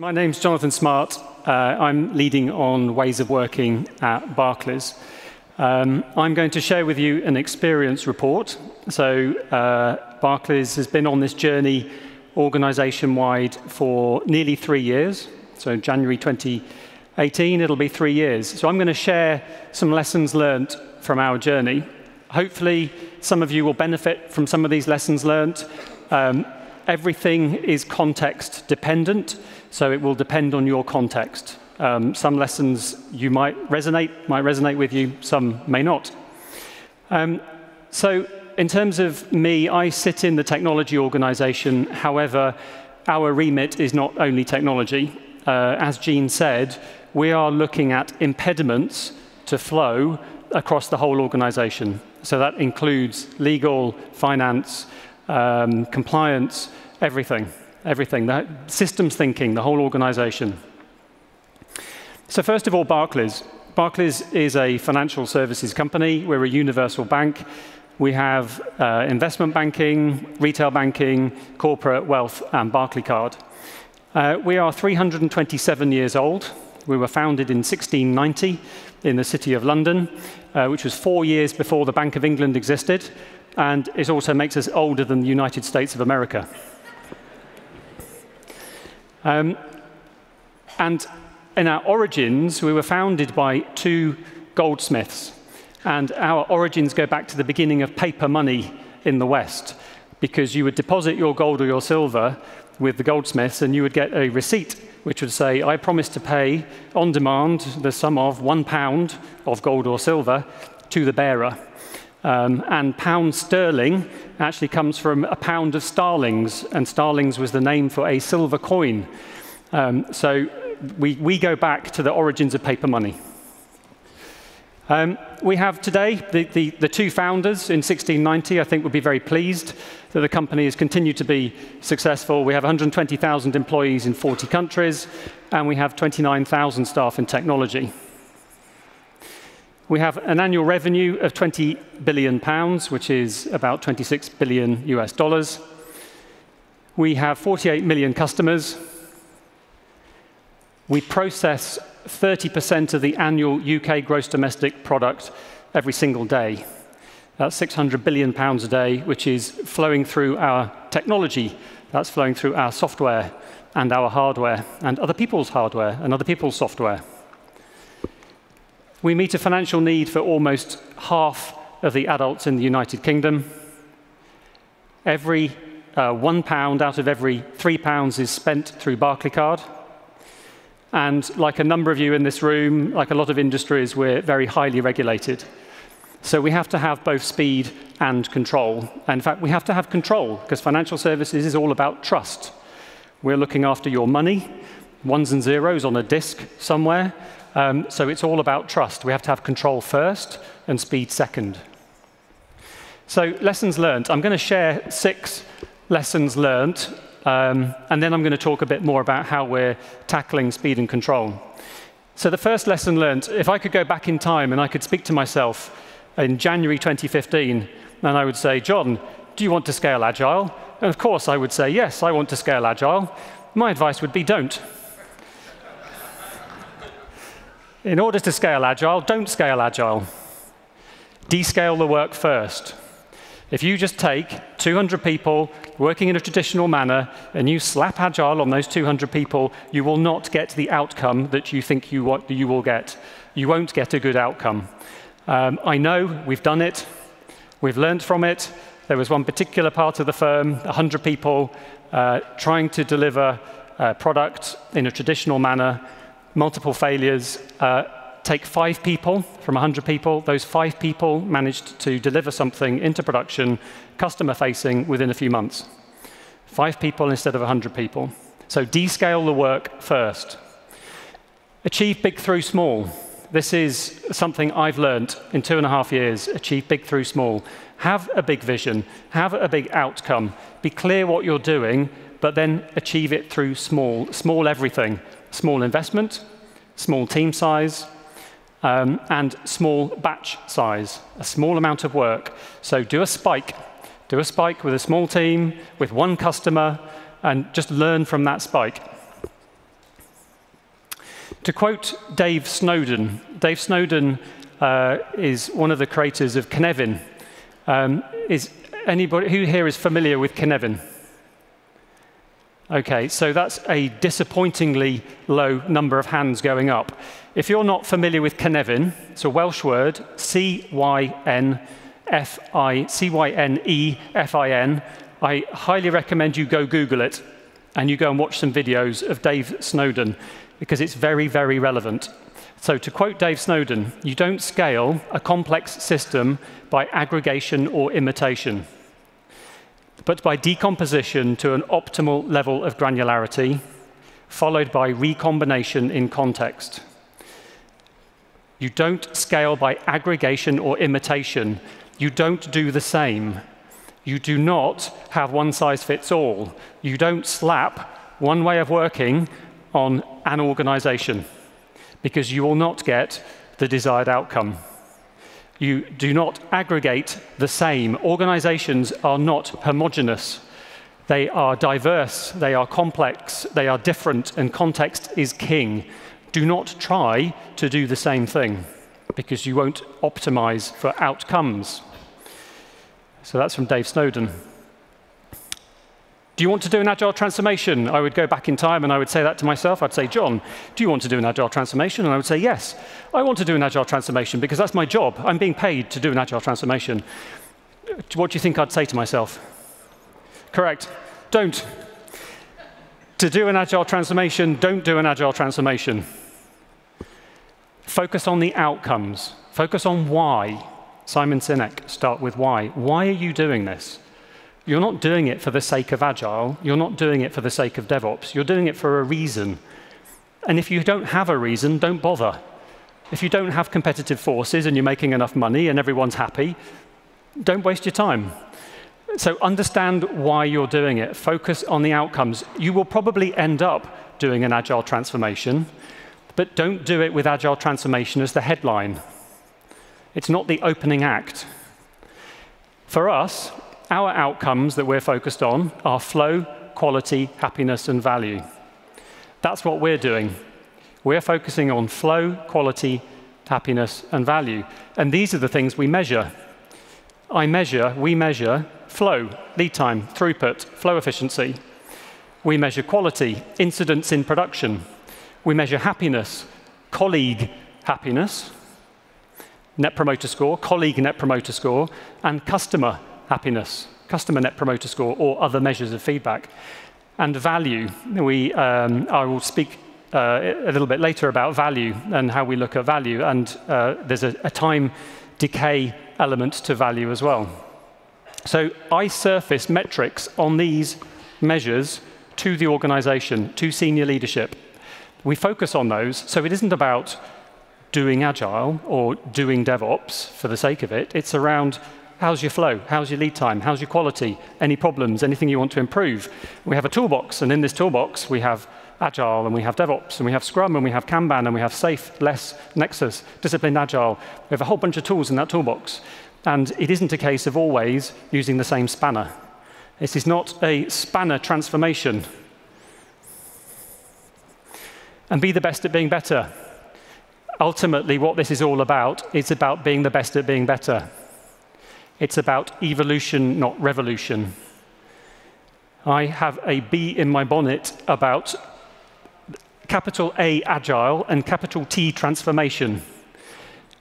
My name's Jonathan Smart. Uh, I'm leading on ways of working at Barclays. Um, I'm going to share with you an experience report. So, uh, Barclays has been on this journey organization wide for nearly three years. So, January 2018, it'll be three years. So, I'm going to share some lessons learned from our journey. Hopefully, some of you will benefit from some of these lessons learned. Um, everything is context dependent, so it will depend on your context. Um, some lessons you might resonate, might resonate with you, some may not. Um, so in terms of me, I sit in the technology organization. However, our remit is not only technology. Uh, as Jean said, we are looking at impediments to flow across the whole organization. So that includes legal, finance, um, compliance, everything, everything, the systems thinking, the whole organization. So first of all, Barclays. Barclays is a financial services company. We're a universal bank. We have uh, investment banking, retail banking, corporate wealth, and Barclaycard. Uh, we are 327 years old. We were founded in 1690 in the City of London, uh, which was four years before the Bank of England existed, and it also makes us older than the United States of America. Um, and in our origins, we were founded by two goldsmiths. And our origins go back to the beginning of paper money in the West, because you would deposit your gold or your silver with the goldsmiths, and you would get a receipt which would say, I promise to pay on demand the sum of one pound of gold or silver to the bearer. Um, and pound sterling actually comes from a pound of starlings, and starlings was the name for a silver coin. Um, so we, we go back to the origins of paper money. Um, we have today the, the, the, two founders in 1690, I think, would be very pleased that the company has continued to be successful. We have 120,000 employees in 40 countries, and we have 29,000 staff in technology. We have an annual revenue of 20 billion pounds, which is about 26 billion US dollars. We have 48 million customers. We process 30% of the annual UK gross domestic product every single day. That's 600 billion pounds a day, which is flowing through our technology. That's flowing through our software and our hardware and other people's hardware and other people's software. We meet a financial need for almost half of the adults in the United Kingdom. Every uh, one pound out of every three pounds is spent through Barclaycard. And like a number of you in this room, like a lot of industries, we're very highly regulated. So we have to have both speed and control. in fact, we have to have control because financial services is all about trust. We're looking after your money, ones and zeros on a disk somewhere. Um, so it's all about trust. We have to have control first and speed second. So lessons learned. I'm going to share six lessons learned um, and then I'm going to talk a bit more about how we're tackling speed and control. So the first lesson learned, if I could go back in time and I could speak to myself in January 2015, and I would say, John, do you want to scale agile? And of course I would say, yes, I want to scale agile. My advice would be don't. In order to scale agile, don't scale agile. Descale the work first. If you just take 200 people working in a traditional manner and you slap Agile on those 200 people, you will not get the outcome that you think you, want, you will get. You won't get a good outcome. Um, I know we've done it. We've learned from it. There was one particular part of the firm, 100 people, uh, trying to deliver a product in a traditional manner, multiple failures. Uh, take five people from 100 people. Those five people managed to deliver something into production, customer facing, within a few months. Five people instead of 100 people. So descale the work first. Achieve big through small. This is something I've learned in two and a half years. Achieve big through small. Have a big vision, have a big outcome. Be clear what you're doing, but then achieve it through small, small everything. Small investment, small team size, um, and small batch size, a small amount of work. So do a spike. Do a spike with a small team, with one customer, and just learn from that spike. To quote Dave Snowden, Dave Snowden uh, is one of the creators of Cynefin. Um, is anybody who here is familiar with Cynefin? Okay, so that's a disappointingly low number of hands going up. If you're not familiar with Cynefin, it's a Welsh word, C-Y-N F-I-C-Y-N-E-F-I-N. I highly recommend you go Google it and you go and watch some videos of Dave Snowden because it's very, very relevant. So to quote Dave Snowden, you don't scale a complex system by aggregation or imitation but by decomposition to an optimal level of granularity, followed by recombination in context. You don't scale by aggregation or imitation. You don't do the same. You do not have one size fits all. You don't slap one way of working on an organization because you will not get the desired outcome. You do not aggregate the same. Organizations are not homogenous. They are diverse, they are complex, they are different, and context is king. Do not try to do the same thing because you won't optimize for outcomes. So that's from Dave Snowden. Do you want to do an agile transformation? I would go back in time and I would say that to myself. I'd say, John, do you want to do an agile transformation? And I would say, yes, I want to do an agile transformation because that's my job. I'm being paid to do an agile transformation. What do you think I'd say to myself? Correct. Don't. To do an agile transformation, don't do an agile transformation. Focus on the outcomes. Focus on why. Simon Sinek, start with why. Why are you doing this? You're not doing it for the sake of Agile. You're not doing it for the sake of DevOps. You're doing it for a reason. And if you don't have a reason, don't bother. If you don't have competitive forces and you're making enough money and everyone's happy, don't waste your time. So understand why you're doing it. Focus on the outcomes. You will probably end up doing an agile transformation, but don't do it with agile transformation as the headline. It's not the opening act. For us, our outcomes that we're focused on are flow, quality, happiness, and value. That's what we're doing. We're focusing on flow, quality, happiness, and value. And these are the things we measure. I measure, we measure flow, lead time, throughput, flow efficiency. We measure quality, incidents in production. We measure happiness, colleague happiness, net promoter score, colleague net promoter score, and customer happiness, customer net promoter score, or other measures of feedback. And value, we, um, I will speak uh, a little bit later about value and how we look at value. And uh, there's a, a time decay element to value as well. So I surface metrics on these measures to the organization, to senior leadership. We focus on those, so it isn't about doing agile or doing DevOps for the sake of it. It's around How's your flow? How's your lead time? How's your quality? Any problems? Anything you want to improve? We have a toolbox, and in this toolbox, we have Agile, and we have DevOps, and we have Scrum, and we have Kanban, and we have Safe, Less, Nexus, Disciplined Agile. We have a whole bunch of tools in that toolbox. And it isn't a case of always using the same spanner. This is not a spanner transformation. And be the best at being better. Ultimately, what this is all about is about being the best at being better. It's about evolution, not revolution. I have a bee in my bonnet about capital A agile and capital T transformation.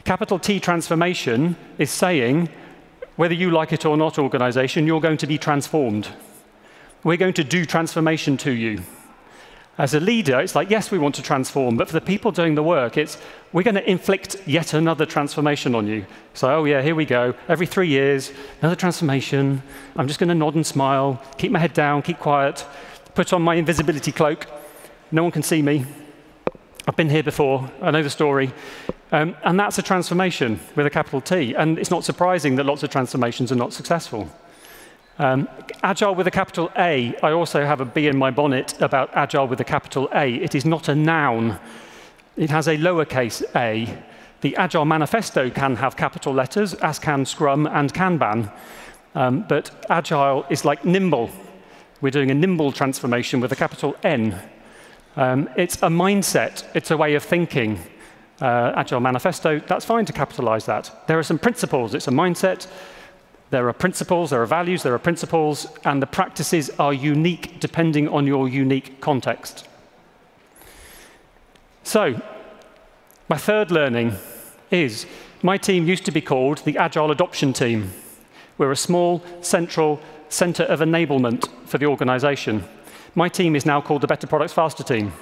Capital T transformation is saying, whether you like it or not, organization, you're going to be transformed. We're going to do transformation to you. As a leader, it's like, yes, we want to transform, but for the people doing the work, it's we're going to inflict yet another transformation on you. So, oh, yeah, here we go. Every three years, another transformation. I'm just going to nod and smile, keep my head down, keep quiet, put on my invisibility cloak. No one can see me. I've been here before, I know the story. Um, and that's a transformation with a capital T. And it's not surprising that lots of transformations are not successful. Um, agile with a capital A, I also have a B in my bonnet about agile with a capital A. It is not a noun. It has a lowercase a. The Agile Manifesto can have capital letters, as can Scrum and Kanban. Um, but Agile is like nimble. We're doing a nimble transformation with a capital N. Um, it's a mindset, it's a way of thinking. Uh, Agile Manifesto, that's fine to capitalize that. There are some principles, it's a mindset. There are principles, there are values, there are principles, and the practices are unique depending on your unique context. So, my third learning is my team used to be called the Agile Adoption Team. We're a small, central center of enablement for the organization. My team is now called the Better Products Faster team,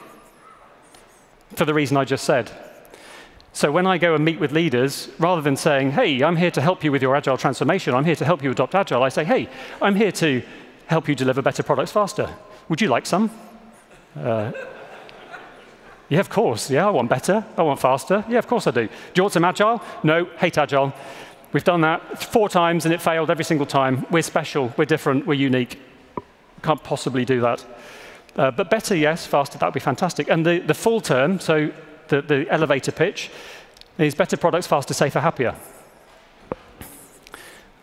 for the reason I just said. So when I go and meet with leaders, rather than saying, hey, I'm here to help you with your agile transformation, I'm here to help you adopt agile, I say, hey, I'm here to help you deliver better products faster. Would you like some? Uh, yeah, of course. Yeah, I want better. I want faster. Yeah, of course I do. Do you want some agile? No, hate agile. We've done that four times and it failed every single time. We're special, we're different, we're unique. Can't possibly do that. Uh, but better, yes, faster, that would be fantastic. And the, the full term, so the, the elevator pitch, is better products, faster, safer, happier.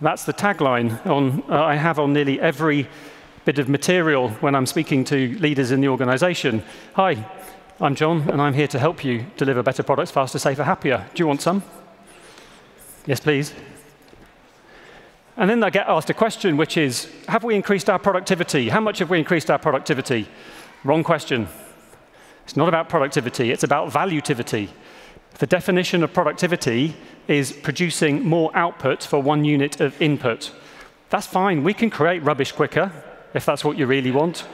That's the tagline on, uh, I have on nearly every bit of material when I'm speaking to leaders in the organization. Hi, I'm John, and I'm here to help you deliver better products, faster, safer, happier. Do you want some? Yes, please. And then I get asked a question, which is, have we increased our productivity? How much have we increased our productivity? Wrong question. It's not about productivity, it's about valuativity. The definition of productivity is producing more output for one unit of input. That's fine. We can create rubbish quicker, if that's what you really want.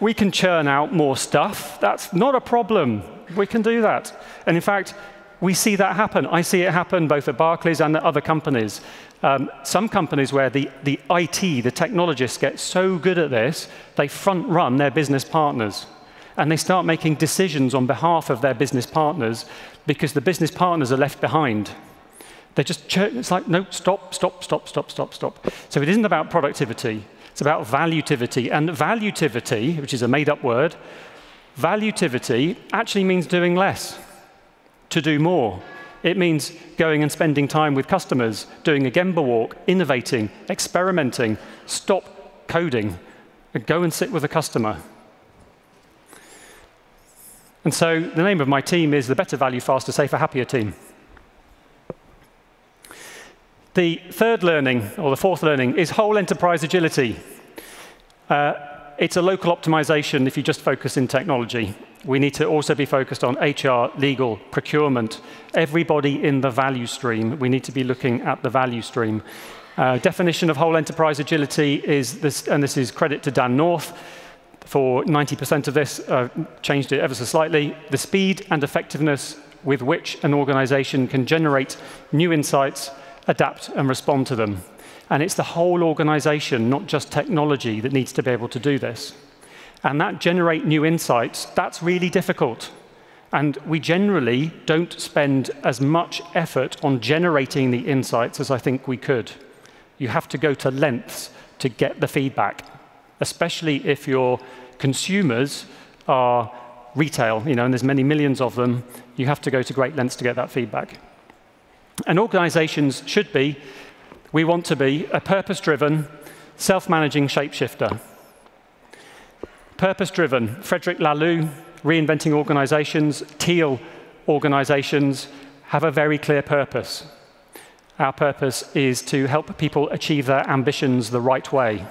We can churn out more stuff. That's not a problem. We can do that. And in fact, we see that happen. I see it happen both at Barclays and at other companies. Um, some companies where the, the IT, the technologists, get so good at this, they front run their business partners. And they start making decisions on behalf of their business partners because the business partners are left behind. They're just, it's like, no, stop, stop, stop, stop, stop, stop. So it isn't about productivity, it's about valutivity. And valutivity, which is a made up word, valutivity actually means doing less to do more. It means going and spending time with customers, doing a Gemba walk, innovating, experimenting, stop coding, and go and sit with a customer. And so the name of my team is the Better Value, Faster, Safer, Happier team. The third learning, or the fourth learning, is whole enterprise agility. Uh, it's a local optimization if you just focus in technology. We need to also be focused on HR, legal, procurement, everybody in the value stream. We need to be looking at the value stream. Uh, definition of whole enterprise agility is this, and this is credit to Dan North for 90% of this, uh, changed it ever so slightly, the speed and effectiveness with which an organization can generate new insights, adapt and respond to them. And it's the whole organization, not just technology, that needs to be able to do this and that generate new insights, that's really difficult. And we generally don't spend as much effort on generating the insights as I think we could. You have to go to lengths to get the feedback, especially if your consumers are retail, you know, and there's many millions of them, you have to go to great lengths to get that feedback. And organizations should be, we want to be, a purpose-driven, self-managing shapeshifter. Purpose-driven, Frederic Laloux, reinventing organizations, Teal organizations have a very clear purpose. Our purpose is to help people achieve their ambitions the right way.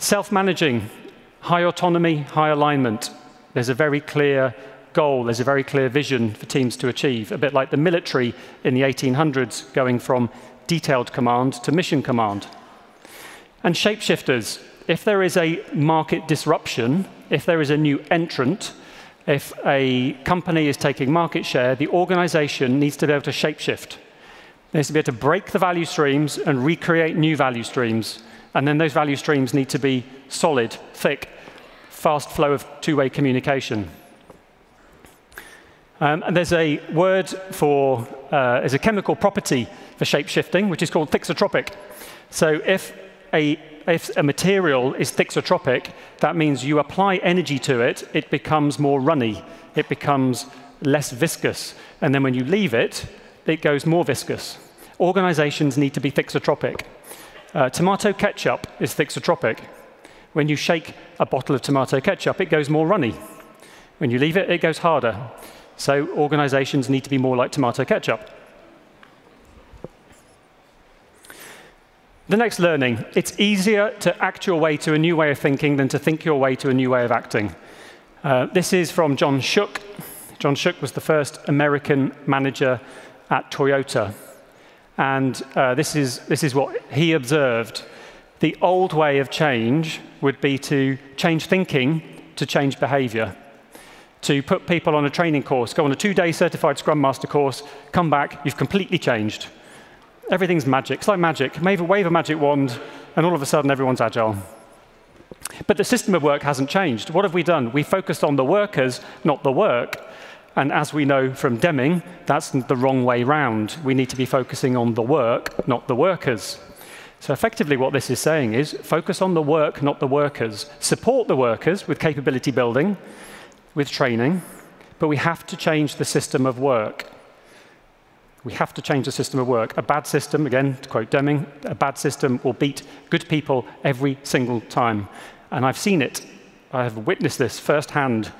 Self-managing, high autonomy, high alignment. There's a very clear goal, there's a very clear vision for teams to achieve, a bit like the military in the 1800s going from detailed command to mission command. And shapeshifters, if there is a market disruption, if there is a new entrant, if a company is taking market share, the organization needs to be able to shapeshift. It needs to be able to break the value streams and recreate new value streams. And then those value streams need to be solid, thick, fast flow of two-way communication. Um, and there's a word for, uh, there's a chemical property for shapeshifting, which is called thixotropic. So if a if a material is thixotropic, that means you apply energy to it, it becomes more runny, it becomes less viscous. And then when you leave it, it goes more viscous. Organizations need to be thixotropic. Uh, tomato ketchup is thixotropic. When you shake a bottle of tomato ketchup, it goes more runny. When you leave it, it goes harder. So organizations need to be more like tomato ketchup. The next learning, it's easier to act your way to a new way of thinking than to think your way to a new way of acting. Uh, this is from John Shook. John Shook was the first American manager at Toyota. And uh, this, is, this is what he observed. The old way of change would be to change thinking to change behavior. To put people on a training course, go on a two day certified Scrum Master course, come back, you've completely changed. Everything's magic. It's like magic. Wave a, wave a magic wand, and all of a sudden everyone's agile. But the system of work hasn't changed. What have we done? We focused on the workers, not the work. And as we know from Deming, that's the wrong way round. We need to be focusing on the work, not the workers. So effectively what this is saying is focus on the work, not the workers. Support the workers with capability building, with training, but we have to change the system of work. We have to change the system of work. A bad system, again, to quote Deming, a bad system will beat good people every single time. And I've seen it. I have witnessed this firsthand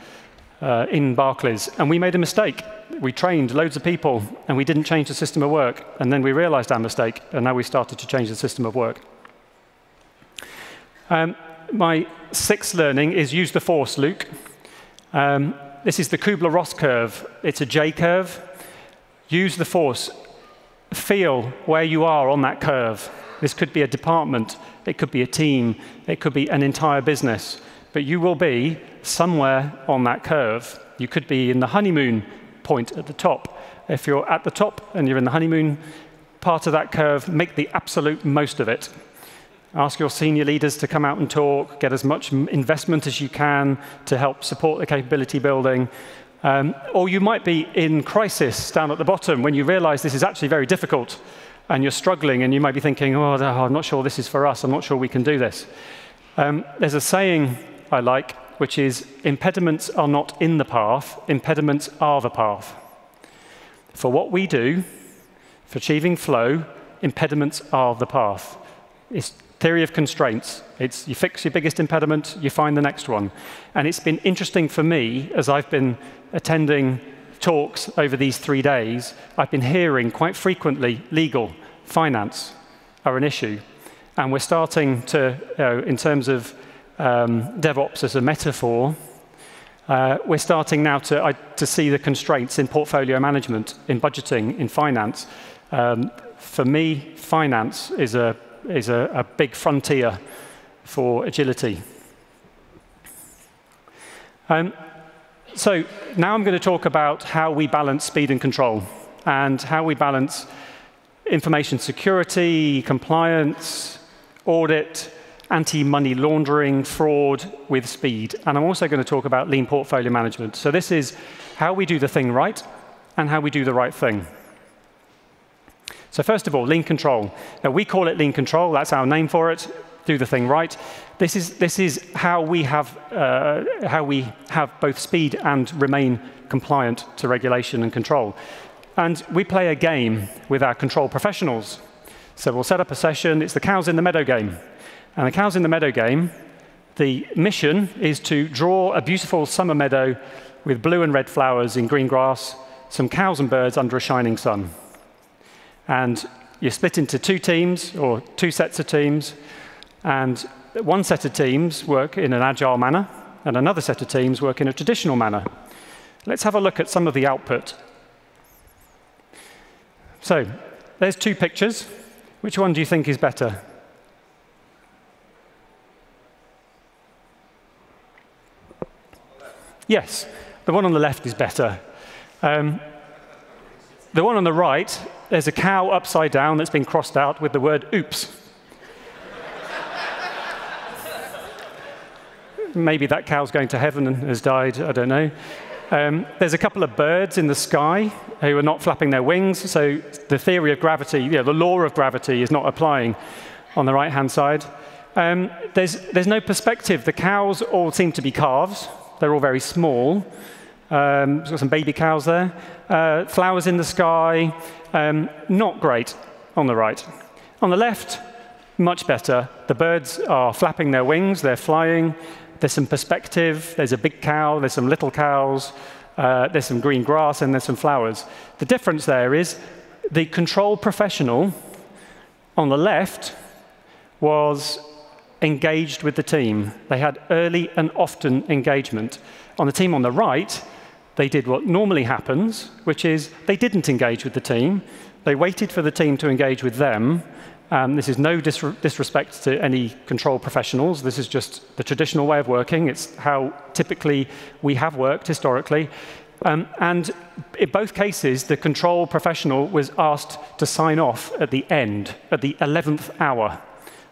uh, in Barclays. And we made a mistake. We trained loads of people, and we didn't change the system of work. And then we realized our mistake, and now we started to change the system of work. Um, my sixth learning is use the force, Luke. Um, this is the Kubler-Ross curve. It's a J curve. Use the force. Feel where you are on that curve. This could be a department, it could be a team, it could be an entire business. But you will be somewhere on that curve. You could be in the honeymoon point at the top. If you're at the top and you're in the honeymoon part of that curve, make the absolute most of it. Ask your senior leaders to come out and talk, get as much investment as you can to help support the capability building. Um, or you might be in crisis down at the bottom when you realize this is actually very difficult and you're struggling and you might be thinking, oh, I'm not sure this is for us, I'm not sure we can do this. Um, there's a saying I like, which is impediments are not in the path, impediments are the path. For what we do, for achieving flow, impediments are the path. It's theory of constraints. It's you fix your biggest impediment, you find the next one. And it's been interesting for me as I've been attending talks over these three days, I've been hearing quite frequently legal, finance are an issue. And we're starting to, you know, in terms of um, DevOps as a metaphor, uh, we're starting now to, to see the constraints in portfolio management, in budgeting, in finance. Um, for me, finance is a, is a, a big frontier for agility. Um, so now I'm going to talk about how we balance speed and control and how we balance information security, compliance, audit, anti-money laundering, fraud with speed. And I'm also going to talk about lean portfolio management. So this is how we do the thing right and how we do the right thing. So first of all, lean control. Now, we call it lean control. That's our name for it. Do the thing right. This is, this is how, we have, uh, how we have both speed and remain compliant to regulation and control. And we play a game with our control professionals. So we'll set up a session. It's the cows in the meadow game. And the cows in the meadow game, the mission is to draw a beautiful summer meadow with blue and red flowers in green grass, some cows and birds under a shining sun. And you're split into two teams or two sets of teams. And one set of teams work in an agile manner, and another set of teams work in a traditional manner. Let's have a look at some of the output. So, there's two pictures. Which one do you think is better? Yes, the one on the left is better. Um, the one on the right, there's a cow upside down that's been crossed out with the word oops. Maybe that cow's going to heaven and has died, I don't know. Um, there's a couple of birds in the sky who are not flapping their wings, so the theory of gravity, you know, the law of gravity is not applying on the right-hand side. Um, there's, there's no perspective. The cows all seem to be calves. They're all very small. Um, got some baby cows there. Uh, flowers in the sky. Um, not great on the right. On the left, much better. The birds are flapping their wings, they're flying. There's some perspective. There's a big cow, there's some little cows, uh, there's some green grass, and there's some flowers. The difference there is the control professional on the left was engaged with the team. They had early and often engagement. On the team on the right, they did what normally happens, which is they didn't engage with the team. They waited for the team to engage with them. Um, this is no dis disrespect to any control professionals. This is just the traditional way of working. It's how typically we have worked historically. Um, and in both cases, the control professional was asked to sign off at the end, at the 11th hour.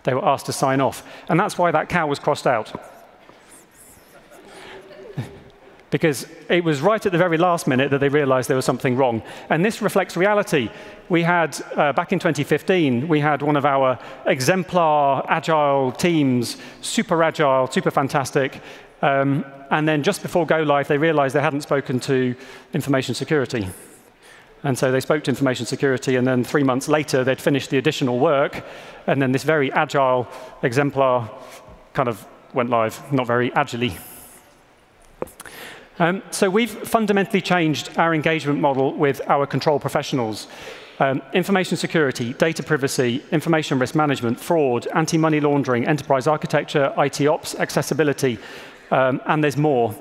They were asked to sign off. And that's why that cow was crossed out. because it was right at the very last minute that they realized there was something wrong. And this reflects reality. We had, uh, back in 2015, we had one of our exemplar agile teams, super agile, super fantastic. Um, and then just before go live, they realized they hadn't spoken to information security. And so they spoke to information security, and then three months later, they'd finished the additional work, and then this very agile exemplar kind of went live, not very agilely. Um, so we've fundamentally changed our engagement model with our control professionals. Um, information security, data privacy, information risk management, fraud, anti-money laundering, enterprise architecture, IT ops, accessibility, um, and there's more.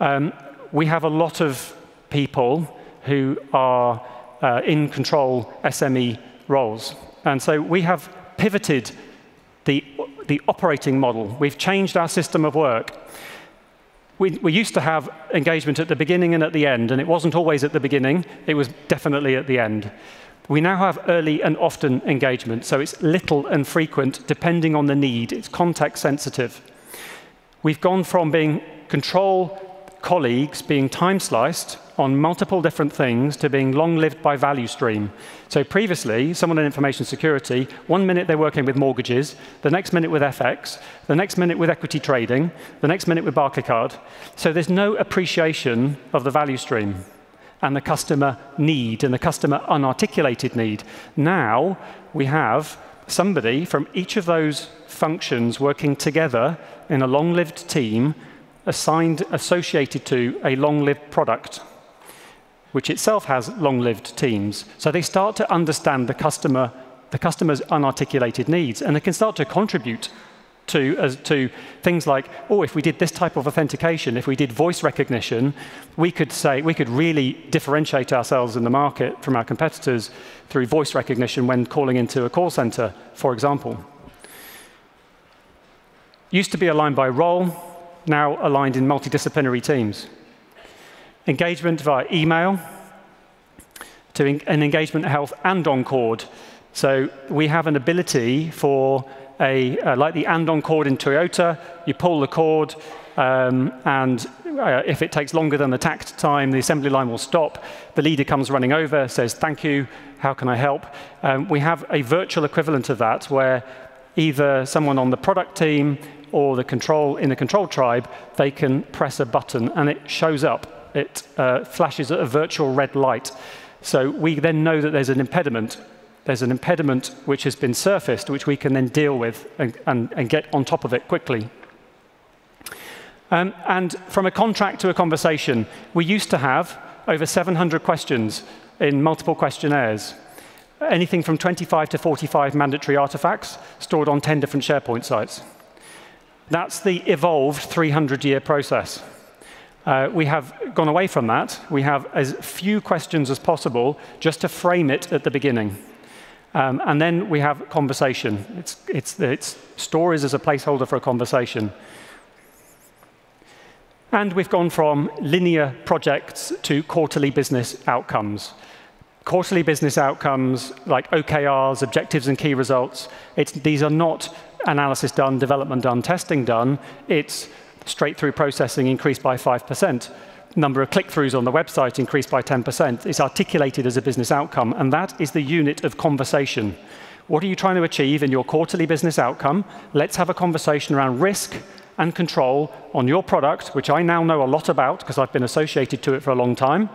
Um, we have a lot of people who are uh, in control SME roles. And so we have pivoted the, the operating model. We've changed our system of work. We, we, used to have engagement at the beginning and at the end, and it wasn't always at the beginning, it was definitely at the end. We now have early and often engagement, so it's little and frequent depending on the need. It's context sensitive. We've gone from being control colleagues being time sliced on multiple different things to being long lived by value stream. So previously, someone in information security, one minute they're working with mortgages, the next minute with FX, the next minute with equity trading, the next minute with Barclaycard. So there's no appreciation of the value stream and the customer need and the customer unarticulated need. Now we have somebody from each of those functions working together in a long-lived team assigned, associated to a long-lived product, which itself has long-lived teams. So they start to understand the customer, the customer's unarticulated needs, and they can start to contribute to, as, to things like, oh, if we did this type of authentication, if we did voice recognition, we could say, we could really differentiate ourselves in the market from our competitors through voice recognition when calling into a call center, for example. Used to be aligned by role, now aligned in multidisciplinary teams. Engagement via email to an engagement health Andon cord. So we have an ability for a, uh, like the Andon cord in Toyota, you pull the cord, um, and uh, if it takes longer than the takt time, the assembly line will stop. The leader comes running over, says, thank you, how can I help? Um, we have a virtual equivalent of that where either someone on the product team or the control in the control tribe, they can press a button and it shows up. It uh, flashes a virtual red light. So we then know that there's an impediment. There's an impediment which has been surfaced, which we can then deal with and, and, and get on top of it quickly. Um, and from a contract to a conversation, we used to have over 700 questions in multiple questionnaires. Anything from 25 to 45 mandatory artifacts stored on 10 different SharePoint sites. That's the evolved 300-year process. Uh, we have gone away from that. We have as few questions as possible just to frame it at the beginning. Um, and then we have conversation. It's, it's, it's stories as a placeholder for a conversation. And we've gone from linear projects to quarterly business outcomes. Quarterly business outcomes like OKRs, objectives and key results, these are not analysis done, development done, testing done, it's straight through processing increased by 5%. Number of click-throughs on the website increased by 10%. It's articulated as a business outcome, and that is the unit of conversation. What are you trying to achieve in your quarterly business outcome? Let's have a conversation around risk and control on your product, which I now know a lot about because I've been associated to it for a long time,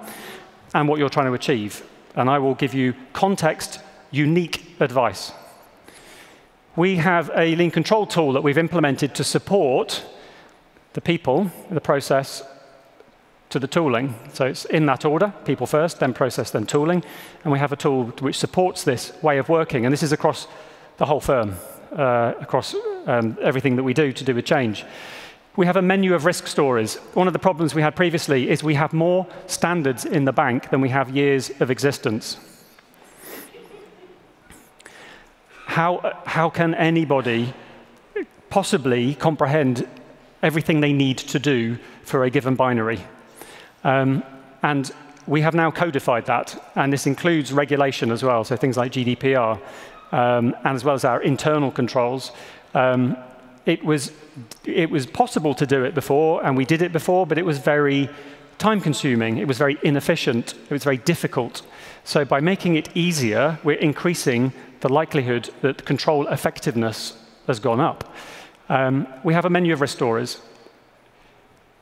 and what you're trying to achieve. And I will give you context, unique advice. We have a lean control tool that we've implemented to support the people, the process, to the tooling. So it's in that order, people first, then process, then tooling. And we have a tool which supports this way of working. And this is across the whole firm, uh, across um, everything that we do to do with change. We have a menu of risk stories. One of the problems we had previously is we have more standards in the bank than we have years of existence. How, how can anybody possibly comprehend everything they need to do for a given binary? Um, and we have now codified that, and this includes regulation as well, so things like GDPR, um, and as well as our internal controls. Um, it, was, it was possible to do it before, and we did it before, but it was very time consuming, it was very inefficient, it was very difficult. So by making it easier, we're increasing the likelihood that control effectiveness has gone up. Um, we have a menu of risk stories.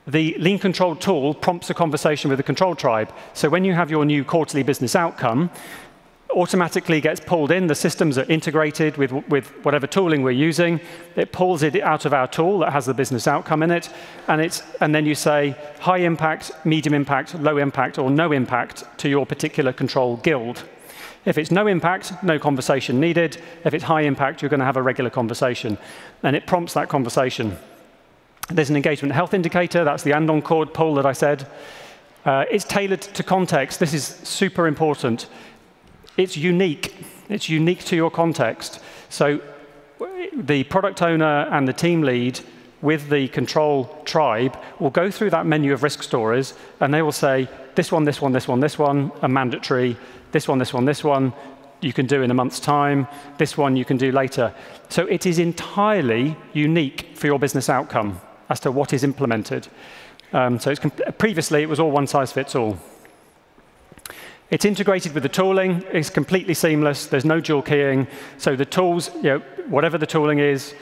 The lean control tool prompts a conversation with the control tribe. So when you have your new quarterly business outcome, automatically gets pulled in. The systems are integrated with, with whatever tooling we're using. It pulls it out of our tool that has the business outcome in it. And, it's, and then you say high impact, medium impact, low impact, or no impact to your particular control guild. If it's no impact, no conversation needed. If it's high impact, you're going to have a regular conversation. And it prompts that conversation. There's an engagement health indicator. That's the Andon cord pull that I said. Uh, it's tailored to context. This is super important. It's unique. It's unique to your context. So the product owner and the team lead with the control tribe will go through that menu of risk stories, and they will say, this one, this one, this one, this one, are mandatory. This one, this one, this one, you can do in a month's time. This one you can do later. So it is entirely unique for your business outcome as to what is implemented. Um, so previously, it was all one size fits all. It's integrated with the tooling. It's completely seamless. There's no dual keying. So the tools, you know, whatever the tooling is,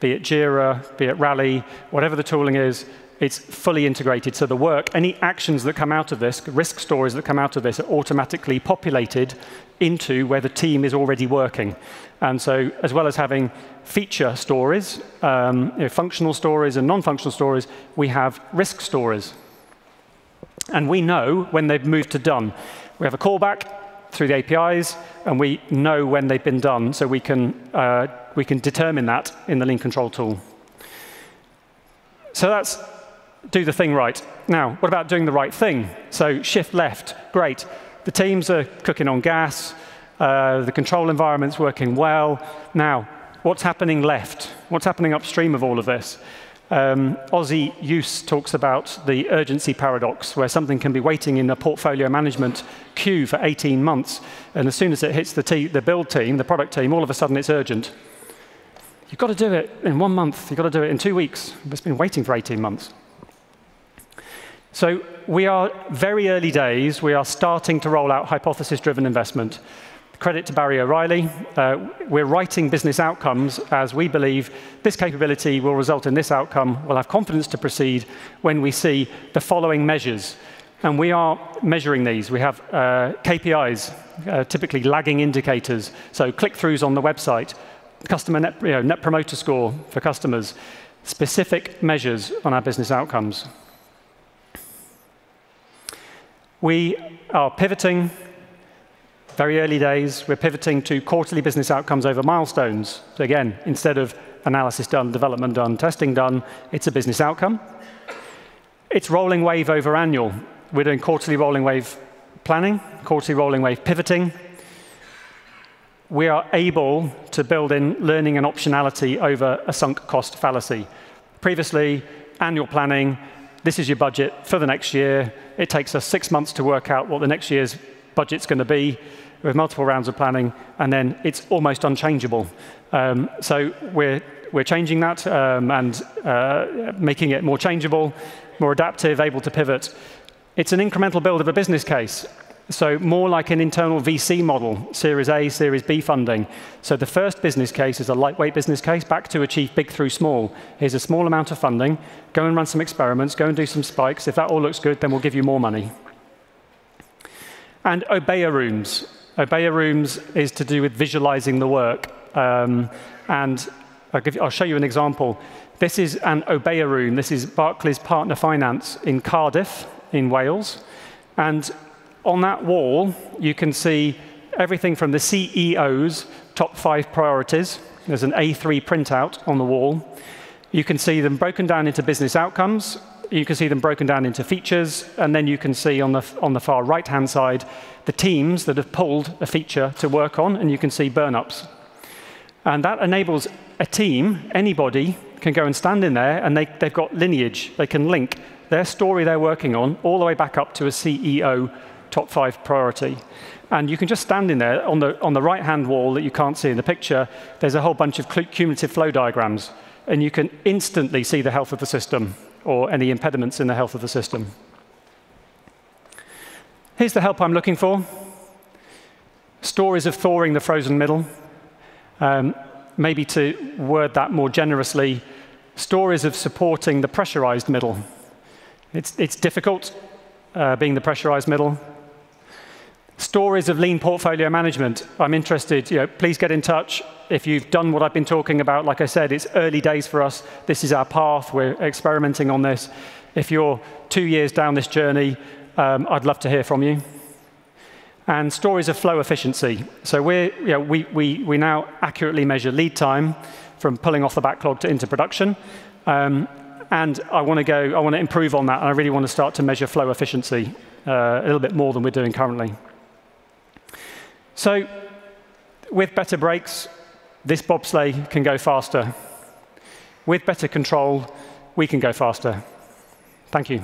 be it Jira, be it Rally, whatever the tooling is, it's fully integrated. So the work, any actions that come out of this, risk stories that come out of this, are automatically populated into where the team is already working. And so, as well as having feature stories, um, you know, functional stories and non-functional stories, we have risk stories. And we know when they've moved to done. We have a callback through the APIs, and we know when they've been done, so we can, uh, we can determine that in the lean control tool. So that's do the thing right. Now, what about doing the right thing? So shift left, great. The teams are cooking on gas. Uh, the control environment's working well. Now, what's happening left? What's happening upstream of all of this? Um, Ozzie Use talks about the urgency paradox, where something can be waiting in a portfolio management queue for 18 months, and as soon as it hits the, the build team, the product team, all of a sudden it's urgent. You've got to do it in one month. You've got to do it in two weeks. It's been waiting for 18 months. So we are very early days. We are starting to roll out hypothesis-driven investment. Credit to Barry O'Reilly. Uh, we're writing business outcomes as we believe this capability will result in this outcome. We'll have confidence to proceed when we see the following measures. And we are measuring these. We have uh, KPIs, uh, typically lagging indicators. So click-throughs on the website, customer net, you know, net promoter score for customers, specific measures on our business outcomes. We are pivoting, very early days, we're pivoting to quarterly business outcomes over milestones. So again, instead of analysis done, development done, testing done, it's a business outcome. It's rolling wave over annual. We're doing quarterly rolling wave planning, quarterly rolling wave pivoting. We are able to build in learning and optionality over a sunk cost fallacy. Previously, annual planning, this is your budget for the next year. It takes us six months to work out what the next year's budget's going to be with multiple rounds of planning, and then it's almost unchangeable. Um, so we're, we're changing that um, and uh, making it more changeable, more adaptive, able to pivot. It's an incremental build of a business case. So more like an internal VC model, Series A, Series B funding. So the first business case is a lightweight business case, back to achieve big through small. Here's a small amount of funding. Go and run some experiments. Go and do some spikes. If that all looks good, then we'll give you more money. And Obeya rooms. Obeya rooms is to do with visualizing the work. Um, and I'll, give, I'll, show you an example. This is an Obeya room. This is Barclays Partner Finance in Cardiff, in Wales. And on that wall, you can see everything from the CEO's top five priorities. There's an A3 printout on the wall. You can see them broken down into business outcomes. You can see them broken down into features. And then you can see on the, on the far right-hand side the teams that have pulled a feature to work on. And you can see burn-ups. And that enables a team, anybody, can go and stand in there, and they, they've got lineage. They can link their story they're working on all the way back up to a CEO top five priority. And you can just stand in there on the, on the right-hand wall that you can't see in the picture. There's a whole bunch of cumulative flow diagrams. And you can instantly see the health of the system or any impediments in the health of the system. Here's the help I'm looking for. Stories of thawing the frozen middle. Um, maybe to word that more generously, stories of supporting the pressurized middle. It's, it's difficult uh, being the pressurized middle. Stories of lean portfolio management. I'm interested. You know, please get in touch if you've done what I've been talking about. Like I said, it's early days for us. This is our path. We're experimenting on this. If you're two years down this journey, um, I'd love to hear from you. And stories of flow efficiency. So we're, you know, we, we, we now accurately measure lead time from pulling off the backlog to into production. Um, and I want to go, I want to improve on that, and I really want to start to measure flow efficiency uh, a little bit more than we're doing currently. So with better brakes, this bobsleigh can go faster. With better control, we can go faster. Thank you.